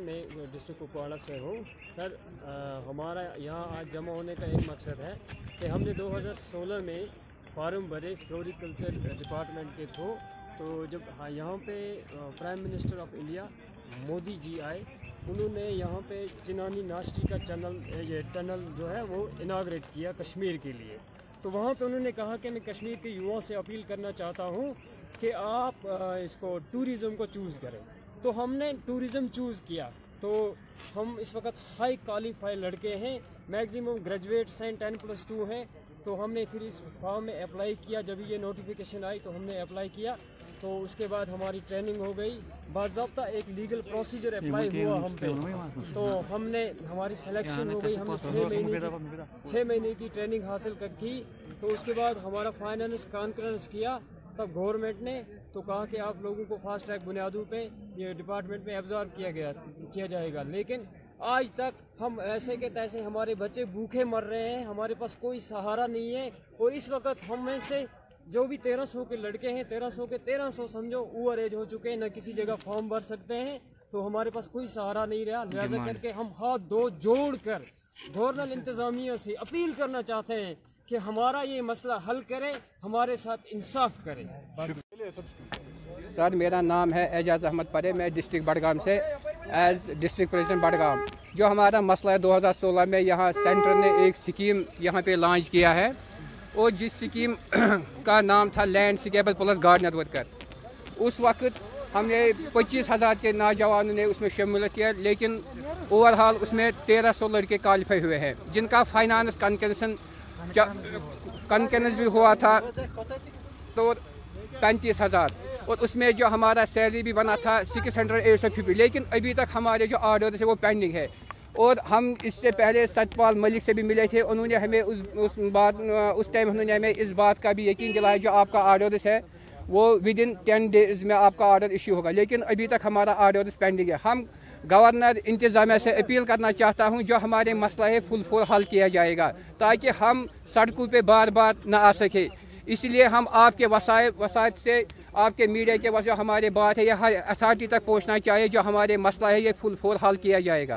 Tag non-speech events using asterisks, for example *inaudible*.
میں ڈسٹرکٹ کپواڑہ سے ہوں سر ہمارا یہاں آج جمع ہونے کا ایک مقصد ہے کہ ہم نے دو ہزار سولہ میں فارم بھرے فلوریکلچر ڈپارٹمنٹ کے تھرو۔ تو جب ہاں یہاں پہ prime minister of India Modi ji آئے، انہوں نے یہاں پہ چنانی ناشتی کا چینل یہ ٹنل جو ہے وہ اناگریٹ کیا کشمیر کے لیے۔ تو وہاں پہ انہوں نے کہا کہ میں کشمیر کے یوواؤں سے اپیل کرنا چاہتا ہوں کہ آپ اس کو ٹوریزم کو چوز کریں۔ تو ہم نے ٹوریزم چوز کیا۔ تو ہم اس وقت ہائی کوالیفائی لڑکے ہیں میگزیمم گریجویٹس ہیں، ٹین پلس ٹو ہیں۔ تو ہم نے پھر اس فارم میں اپلائی کیا جب یہ نوٹیفیکیشن آئی تو ہم نے اپلائی کیا۔ تو اس کے بعد ہماری ٹریننگ ہو گئی۔ باضابطہ ایک لیگل پروسیجر اپلائی ہوا ہم پہ۔ تو ہم نے ہماری سلیکشن ہو گئی ہم نے چھ مہینے کی چھ مہینے کی ٹریننگ حاصل کر کی۔ تو اس کے بعد ہمارا فائنانس کانفرنس کیا۔ تب گورنمنٹ نے تو کہا کہ آپ لوگوں کو فاسٹ ٹریک بنیادوں پہ یہ ڈپارٹمنٹ میں ابزارو کیا گیا کیا جائے گا۔ لیکن آج تک ہم ایسے کے تیسے ہمارے بچے بھوکے مر رہے ہیں ہمارے پاس کوئی سہارا نہیں ہے۔ اور اس وقت ہم میں سے جو بھی تیرہ سو کے لڑکے ہیں تیرہ سو کے تیرہ سو سمجھو اوور ایج ہو چکے ہیں نہ کسی جگہ فارم بھر سکتے ہیں۔ تو ہمارے پاس کوئی سہارا نہیں رہا۔ لہٰذا کر کے ہم ہاتھ دو جوڑ کر گورنر انتظامیہ سے اپیل کرنا چاہتے ہیں کہ ہمارا یہ مسئلہ حل کرے ہمارے ساتھ انصاف کرے۔ سر۔ میرا نام ہے اعجاز احمد پرے میں ڈسٹرکٹ بڑگام سے۔ ایز ڈسٹرکٹ پریزیڈنٹ بڈگام، جو ہمارا مسئلہ ہے دو ہزار سولہ میں، یہاں سینٹر نے ایک سکیم یہاں پہ لانچ کیا ہے۔ اور جس سکیم *clears throat* کا نام تھا landscape plus gardener worker اس وقت ہم نے پچیس ہزار کے نوجوانوں نے اس میں شمولت کیا، لیکن اوورہال اس میں تیرہ سو لڑکے کوالیفائی ہوئے ہیں۔ جن کا فائنانس کنکنسن کنکنس بھی ہوا تھا۔ تو پینتیس ہزار۔ اور اس میں جو ہمارا سیلری بھی بنا تھا سکس ہنڈریڈ ایٹ سو ففٹی لیکن ابھی تک ہمارے جو آرڈر ہے وہ پینڈنگ ہے۔ اور ہم اس سے پہلے ستپال ملک سے بھی ملے تھے۔ انہوں نے ہمیں اس اس بات اس ٹائم انہوں نے ہمیں اس بات کا بھی یقین دلایا جو آپ کا آرڈر ہے، وہ ود ان ٹین ڈیز میں آپ کا آرڈر ایشو ہوگا۔ لیکن ابھی تک ہمارا آرڈر پینڈنگ ہے۔ ہم گورنر انتظامیہ سے اپیل کرنا چاہتا ہوں، جو ہمارے مسئلہ ہے فل فل حل کیا جائے گا، تاکہ ہم سڑکوں پہ بار بار نہ آ سکے اس لیے ہم آپ کے وسائل وسائل سے آپ کے میڈیا کے وسائل ہمارے بات ہے، یہ ہر اتھارٹی تک پہنچنا چاہیے، جو ہمارے مسئلہ ہے، یہ فل فول حل کیا جائے گا۔